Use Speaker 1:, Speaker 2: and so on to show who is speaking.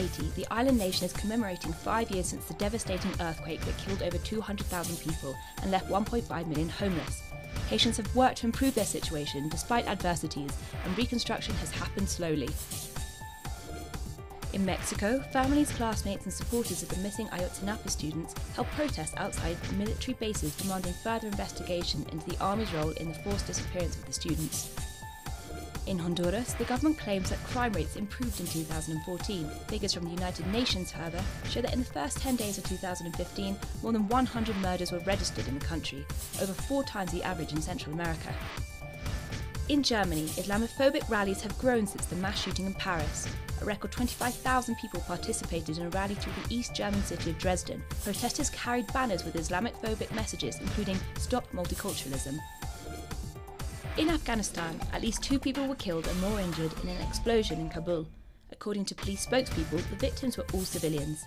Speaker 1: Haiti, the island nation is commemorating five years since the devastating earthquake that killed over 200,000 people and left 1.5 million homeless. Haitians have worked to improve their situation despite adversities, and reconstruction has happened slowly. In Mexico, families, classmates, and supporters of the missing Ayotzinapa students held protests outside military bases demanding further investigation into the Army's role in the forced disappearance of the students. In Honduras, the government claims that crime rates improved in 2014. Figures from the United Nations, however, show that in the first 10 days of 2015, more than 100 murders were registered in the country, over four times the average in Central America. In Germany, Islamophobic rallies have grown since the mass shooting in Paris. A record 25,000 people participated in a rally through the East German city of Dresden. Protesters carried banners with Islamophobic messages, including Stop Multiculturalism. In Afghanistan, at least two people were killed and more injured in an explosion in Kabul. According to police spokespeople, the victims were all civilians.